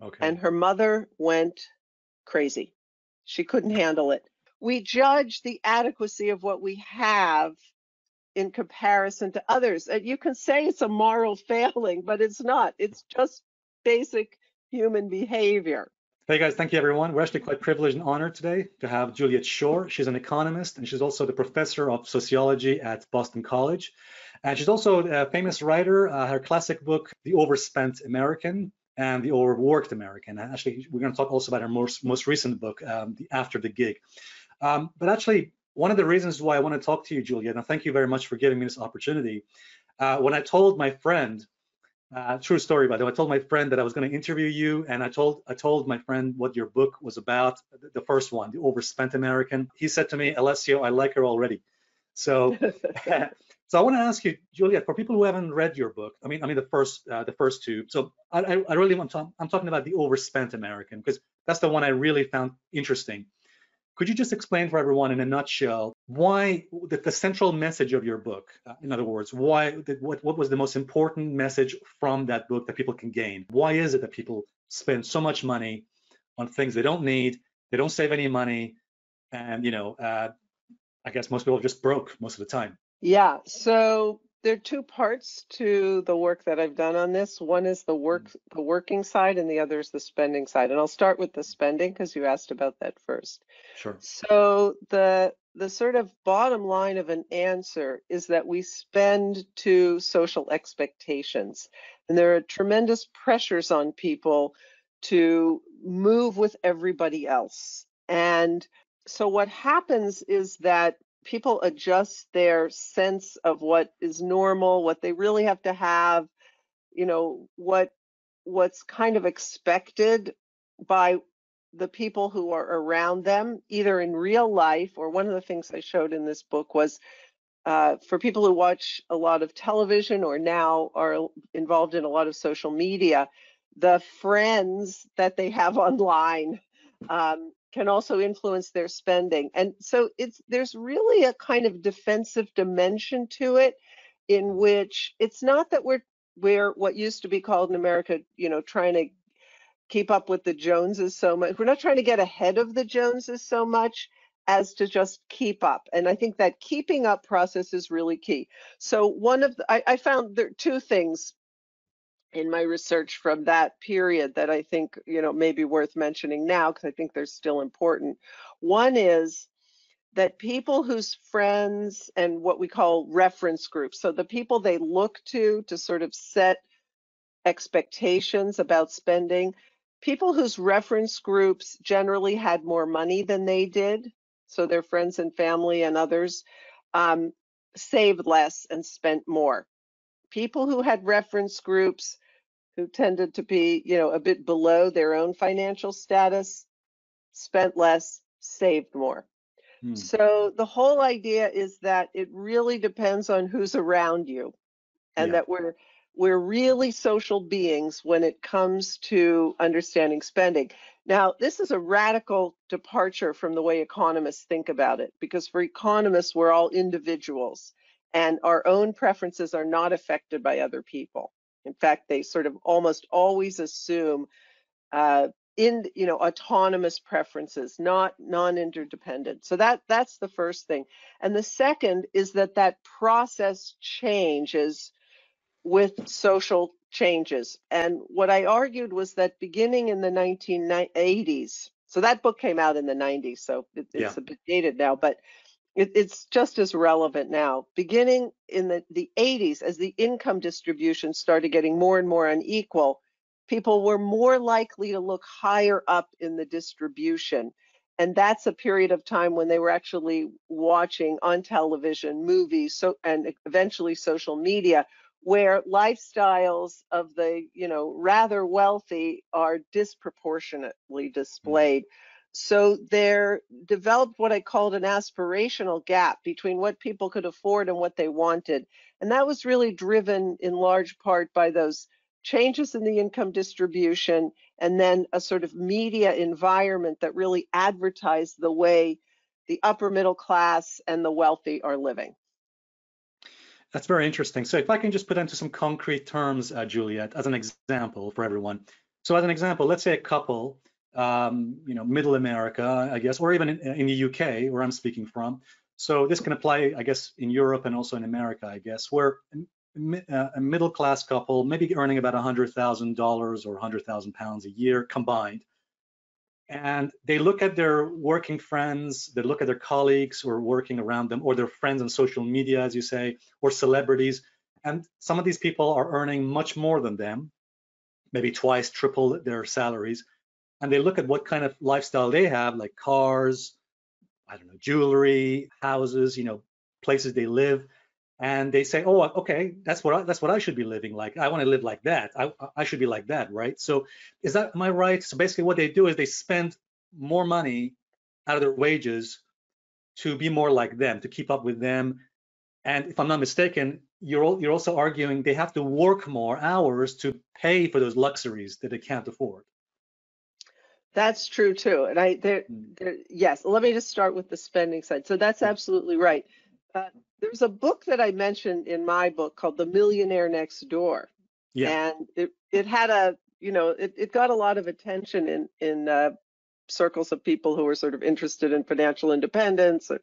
Okay. and her mother went crazy. She couldn't handle it. We judge the adequacy of what we have in comparison to others. And you can say it's a moral failing, but it's not. It's just basic human behavior. Hey guys, thank you everyone. We're actually quite privileged and honored today to have Juliet Schor. She's an economist and she's also the professor of sociology at Boston College. And she's also a famous writer. Uh, her classic book, The Overspent American and The Overworked American. Actually, we're going to talk also about our most, most recent book, um, the After the Gig. Um, but actually, one of the reasons why I want to talk to you, Juliet, and thank you very much for giving me this opportunity. Uh, when I told my friend uh, true story, by the way. I told my friend that I was going to interview you, and I told I told my friend what your book was about. The first one, the Overspent American. He said to me, Alessio, I like her already. So, so I want to ask you, Juliet, for people who haven't read your book, I mean, I mean the first uh, the first two. So I, I really want to. I'm talking about the Overspent American because that's the one I really found interesting. Could you just explain for everyone in a nutshell why the, the central message of your book? Uh, in other words, why what, what was the most important message from that book that people can gain? Why is it that people spend so much money on things they don't need? They don't save any money, and you know, uh, I guess most people are just broke most of the time. Yeah. So there are two parts to the work that I've done on this. One is the work, mm. the working side, and the other is the spending side. And I'll start with the spending because you asked about that first. Sure. So the the sort of bottom line of an answer is that we spend to social expectations, and there are tremendous pressures on people to move with everybody else. And so what happens is that people adjust their sense of what is normal, what they really have to have, you know, what what's kind of expected by the people who are around them, either in real life or one of the things I showed in this book was uh, for people who watch a lot of television or now are involved in a lot of social media, the friends that they have online um, can also influence their spending. And so it's there's really a kind of defensive dimension to it in which it's not that we're we're what used to be called in America, you know, trying to keep up with the Joneses so much. We're not trying to get ahead of the Joneses so much as to just keep up. And I think that keeping up process is really key. So one of the, I, I found there two things in my research from that period that I think, you know, may be worth mentioning now because I think they're still important. One is that people whose friends and what we call reference groups, so the people they look to to sort of set expectations about spending, people whose reference groups generally had more money than they did, so their friends and family and others, um, saved less and spent more people who had reference groups who tended to be, you know, a bit below their own financial status spent less, saved more. Hmm. So the whole idea is that it really depends on who's around you and yeah. that we're we're really social beings when it comes to understanding spending. Now, this is a radical departure from the way economists think about it because for economists we're all individuals and our own preferences are not affected by other people. In fact, they sort of almost always assume uh, in you know autonomous preferences, not non-interdependent. So that that's the first thing. And the second is that that process changes with social changes. And what I argued was that beginning in the 1980s, so that book came out in the 90s, so it, it's yeah. a bit dated now, but it, it's just as relevant now. Beginning in the, the 80s, as the income distribution started getting more and more unequal, people were more likely to look higher up in the distribution. And that's a period of time when they were actually watching on television, movies, so and eventually social media, where lifestyles of the you know rather wealthy are disproportionately displayed. Mm. So there developed what I called an aspirational gap between what people could afford and what they wanted. And that was really driven in large part by those changes in the income distribution and then a sort of media environment that really advertised the way the upper middle class and the wealthy are living. That's very interesting. So if I can just put into some concrete terms, uh, Juliet, as an example for everyone. So as an example, let's say a couple, um, you know, middle America, I guess, or even in, in the UK, where I'm speaking from. So this can apply, I guess, in Europe and also in America, I guess, where uh, a middle class couple, maybe earning about $100,000 or 100,000 pounds a year combined. And they look at their working friends, they look at their colleagues who are working around them, or their friends on social media, as you say, or celebrities. And some of these people are earning much more than them, maybe twice, triple their salaries. And they look at what kind of lifestyle they have, like cars, I don't know, jewelry, houses, you know, places they live and they say, "Oh, okay, that's what I, that's what I should be living like. I want to live like that. I I should be like that, right?" So, is that I right? So basically, what they do is they spend more money out of their wages to be more like them, to keep up with them. And if I'm not mistaken, you're you're also arguing they have to work more hours to pay for those luxuries that they can't afford. That's true too. And I there, hmm. there yes. Let me just start with the spending side. So that's absolutely right. Uh, there's a book that I mentioned in my book called The Millionaire Next Door. Yeah. And it, it had a, you know, it, it got a lot of attention in, in uh, circles of people who were sort of interested in financial independence and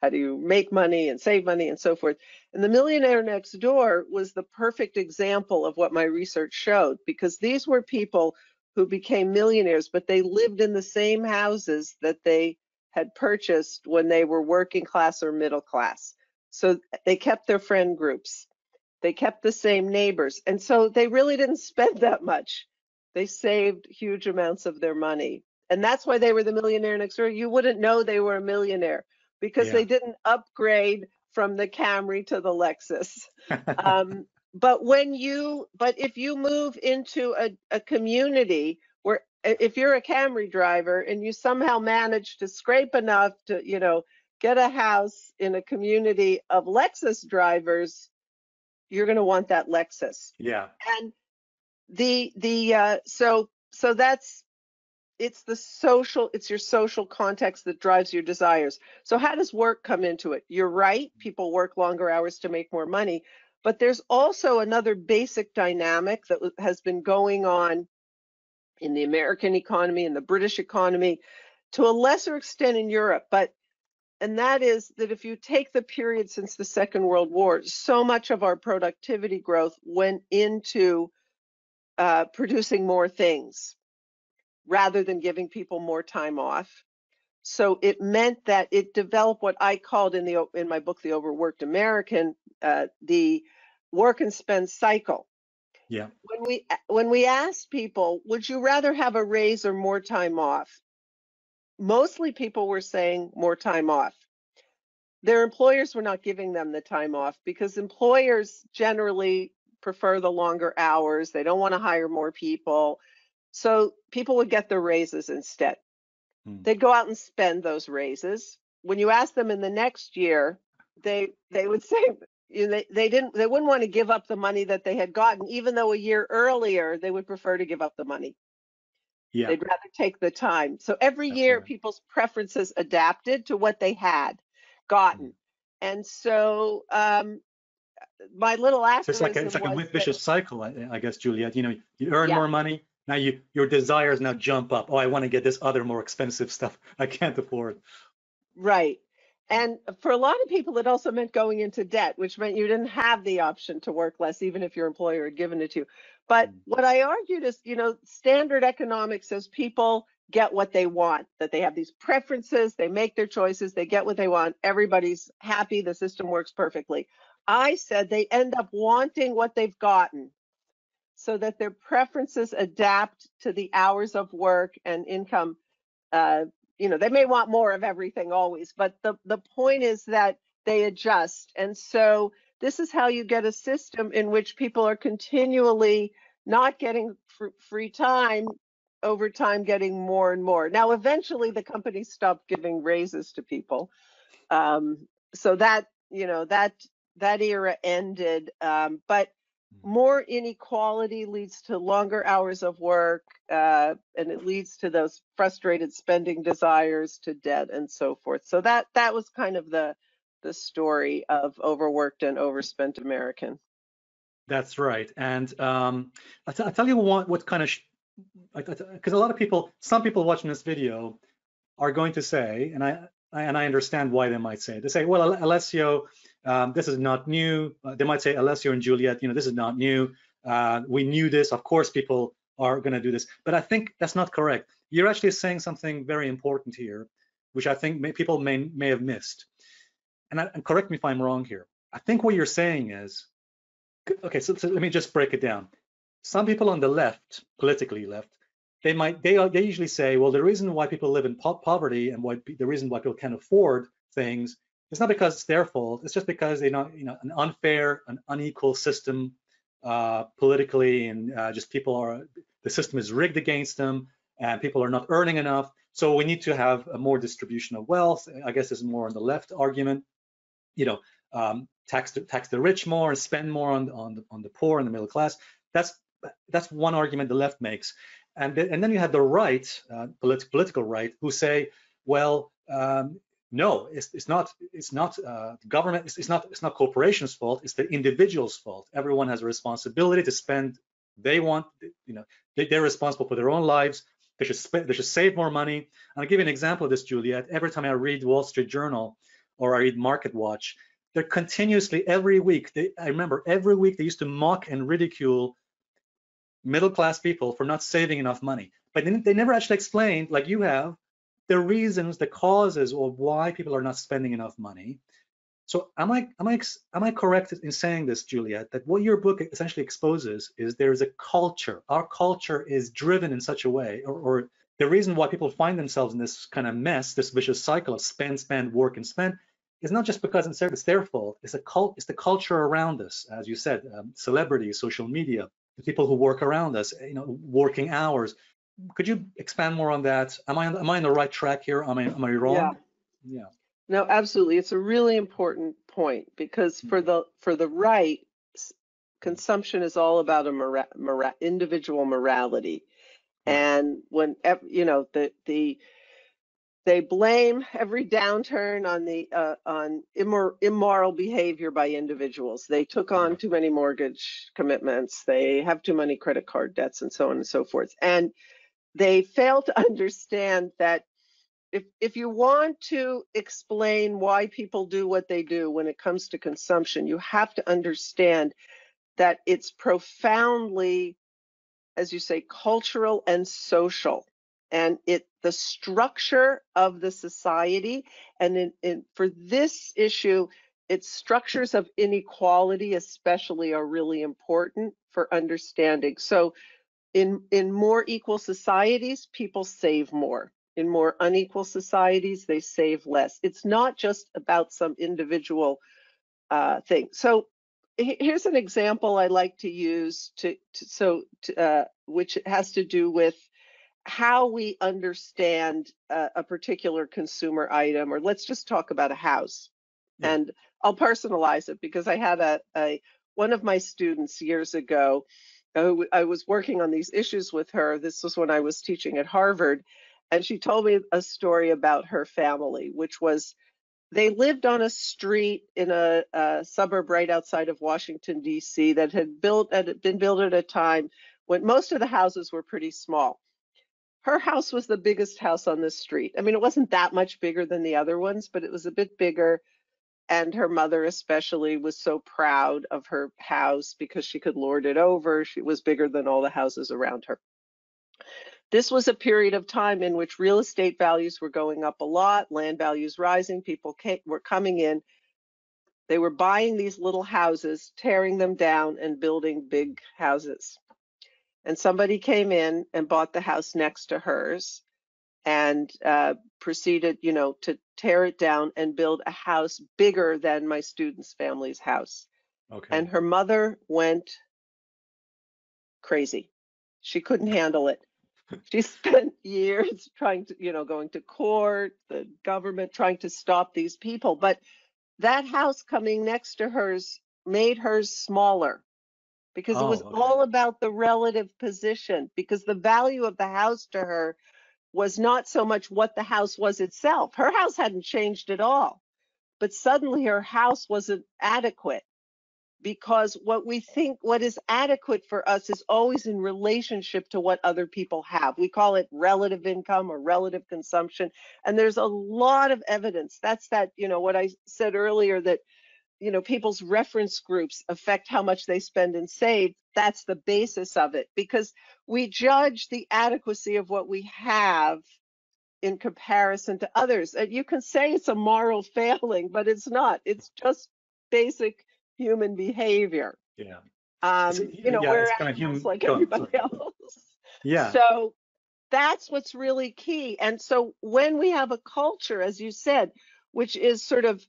how do you make money and save money and so forth. And The Millionaire Next Door was the perfect example of what my research showed because these were people who became millionaires, but they lived in the same houses that they had purchased when they were working class or middle class. So they kept their friend groups. They kept the same neighbors. And so they really didn't spend that much. They saved huge amounts of their money. And that's why they were the millionaire next door. You wouldn't know they were a millionaire because yeah. they didn't upgrade from the Camry to the Lexus. um, but when you, but if you move into a, a community where if you're a Camry driver and you somehow manage to scrape enough to, you know, get a house in a community of Lexus drivers, you're going to want that Lexus. Yeah. And the the uh, so so that's it's the social it's your social context that drives your desires. So how does work come into it? You're right, people work longer hours to make more money, but there's also another basic dynamic that has been going on in the American economy and the British economy to a lesser extent in Europe, but and that is that if you take the period since the Second World War, so much of our productivity growth went into uh, producing more things rather than giving people more time off. So it meant that it developed what I called in the in my book, The Overworked American, uh, the work and spend cycle. Yeah. When we when we asked people, would you rather have a raise or more time off? mostly people were saying more time off. Their employers were not giving them the time off because employers generally prefer the longer hours. They don't want to hire more people. So people would get their raises instead. Hmm. They'd go out and spend those raises. When you ask them in the next year, they they would say you know, they, they didn't they wouldn't want to give up the money that they had gotten, even though a year earlier they would prefer to give up the money. Yeah. They'd rather take the time. So every That's year, right. people's preferences adapted to what they had gotten. Mm. And so um, my little aphorism so it's like a, it's like a vicious that, cycle, I, I, guess, Juliet. You know, you earn yeah. more money. Now you your desires now jump up. Oh, I want to get this other more expensive stuff I can't afford. Right. And for a lot of people, it also meant going into debt, which meant you didn't have the option to work less, even if your employer had given it to you. But mm. what I argued is, you know, standard economics says people get what they want, that they have these preferences, they make their choices, they get what they want, everybody's happy, the system works perfectly. I said they end up wanting what they've gotten so that their preferences adapt to the hours of work and income uh, you know, they may want more of everything always, but the, the point is that they adjust. And so this is how you get a system in which people are continually not getting fr- free time over time getting more and more. Now, eventually the companies stopped giving raises to people. Um, so that, you know, that that era ended. Um, but. More inequality leads to longer hours of work uh, and it leads to those frustrated spending desires to debt and so forth. So that that was kind of the the story of overworked and overspent american. That's right. And um, I'll, tell you what what kind of sh- because a lot of people, some people watching this video are going to say, and I and I understand why they might say, they say, well, Alessio, um, this is not new. Uh, they might say, Alessio and Juliet, you know, this is not new. Uh, we knew this. Of course, people are going to do this. But I think that's not correct. You're actually saying something very important here, which I think may, people may may have missed. And, I, and correct me if I'm wrong here. I think what you're saying is, okay, so, so let me just break it down. Some people on the left, politically left, they might they are, they usually say, well, the reason why people live in po poverty and why the reason why people can't afford things it's not because it's their fault. It's just because they know you know an unfair, an unequal system uh, politically, and uh, just people are the system is rigged against them, and people are not earning enough. So we need to have a more distribution of wealth. I guess is more on the left argument. You know, um, tax the, tax the rich more and spend more on on the, on the poor and the middle class. That's that's one argument the left makes, and and then you have the right, uh, polit political right, who say, well, um, no, it's, it's not. It's not uh, government. It's, it's, not. It's not corporations' fault. It's the individual's fault. Everyone has a responsibility to spend. They want. You know, they, they're responsible for their own lives. They should spend. They should save more money. And I'll give you an example of this, Juliet. Every time I read Wall Street Journal or I read Market Watch, they're continuously every week. They, I remember every week they used to mock and ridicule middle class people for not saving enough money. But they, they never actually explained, like you have, the reasons, the causes of why people are not spending enough money. So am I am I am I correct in saying this, Juliet? That what your book essentially exposes is there is a culture. Our culture is driven in such a way, or, or the reason why people find themselves in this kind of mess, this vicious cycle of spend, spend, work, and spend, is not just because it's their, fault. It's a cult. It's the culture around us, as you said, um, celebrities, social media, the people who work around us, you know, working hours, could you expand more on that? Am I on, am I on the right track here? Am I am I wrong? Yeah. Yeah. No, absolutely. It's a really important point because for the for the right, consumption is all about a mora, mora, individual morality, and when you know the the they blame every downturn on the uh, on immor immoral behavior by individuals. They took on too many mortgage commitments. They have too many credit card debts, and so on and so forth. And they fail to understand that if if you want to explain why people do what they do when it comes to consumption, you have to understand that it's profoundly, as you say, cultural and social. And it the structure of the society, and in, in, for this issue, its structures of inequality especially are really important for understanding. So in in more equal societies people save more. In more unequal societies they save less. It's not just about some individual uh, thing. So here's an example i like to use to, to so to, uh, which has to do with how we understand uh, a particular consumer item or let's just talk about a house. Yeah. and i'll personalize it because i had a, a one of my students years ago I was working on these issues with her. This was when I was teaching at Harvard. And she told me a story about her family, which was they lived on a street in a, a suburb right outside of Washington, D.C., that had built had been built at a time when most of the houses were pretty small. Her house was the biggest house on the street. I mean, it wasn't that much bigger than the other ones, but it was a bit bigger and her mother especially was so proud of her house because she could lord it over. She was bigger than all the houses around her. This was a period of time in which real estate values were going up a lot, land values rising, people came, were coming in. They were buying these little houses, tearing them down and building big houses. And somebody came in and bought the house next to hers and uh, proceeded, you know, to tear it down and build a house bigger than my student's family's house. Okay. And her mother went crazy. She couldn't handle it. she spent years trying to, you know, going to court, the government trying to stop these people. But that house coming next to hers made hers smaller because oh, it was okay. all about the relative position because the value of the house to her was not so much what the house was itself. Her house hadn't changed at all, but suddenly her house wasn't adequate. because what we think what is adequate for us is always in relationship to what other people have we call it relative income or relative consumption and there's a lot of evidence that's that you know what i said earlier that you know people's reference groups affect how much they spend and save that's the basis of it because we judge the adequacy of what we have in comparison to others and you can say it's a moral failing but it's not it's just basic human behavior. Yeah. Um, you know, yeah, we're kind of human, like everybody else. Yeah. So that's what's really key. And so when we have a culture, as you said, which is sort of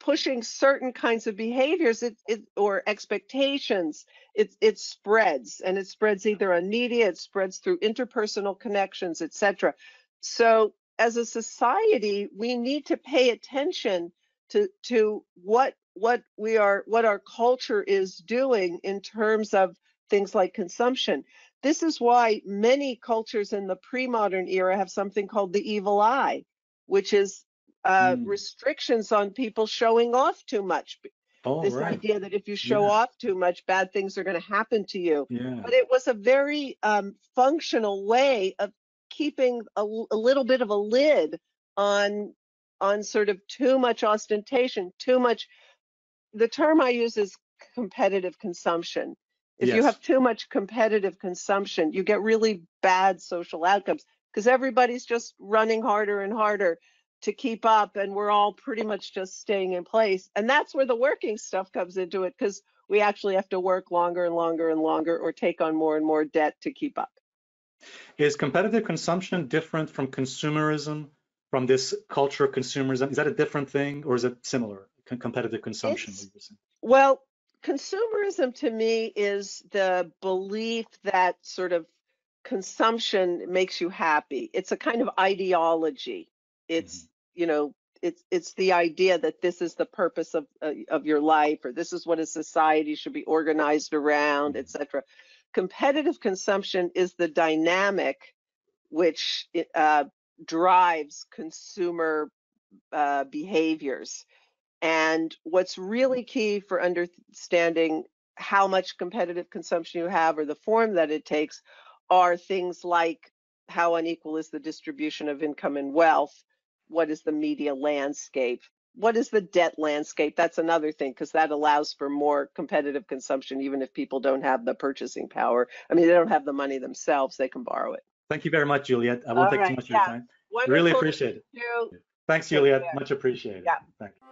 pushing certain kinds of behaviors it, it, or expectations, it, it spreads and it spreads either on media, it spreads through interpersonal connections, etc. So as a society, we need to pay attention to, to what what we are what our culture is doing in terms of things like consumption. This is why many cultures in the pre-modern era have something called the evil eye, which is uh, mm. restrictions on people showing off too much. Oh, this right. idea that if you show yeah. off too much, bad things are going to happen to you. Yeah. But it was a very um, functional way of keeping a, a little bit of a lid on on sort of too much ostentation, too much the term I use is competitive consumption. If yes. you have too much competitive consumption, you get really bad social outcomes because everybody's just running harder and harder to keep up and we're all pretty much just staying in place. And that's where the working stuff comes into it because we actually have to work longer and longer and longer or take on more and more debt to keep up. Is competitive consumption different from consumerism, from this culture of consumerism? Is that a different thing or is it similar? competitive consumption? well, consumerism to me is the belief that sort of consumption makes you happy. It's a kind of ideology. It's mm-hmm. You know it's it's the idea that this is the purpose of uh, of your life or this is what a society should be organized around, mm-hmm. etc. Competitive consumption is the dynamic which uh, drives consumer uh, behaviors. And what's really key for understanding how much competitive consumption you have or the form that it takes are things like how unequal is the distribution of income and wealth? What is the media landscape? What is the debt landscape? That's another thing because that allows for more competitive consumption, even if people don't have the purchasing power. I mean, they don't have the money themselves, they can borrow it. Thank you very much, Juliet. I won't All take right, too much yeah. of your time. Wonderful really appreciate it. Thanks, Juliet. Much appreciated. Yeah. Thank you.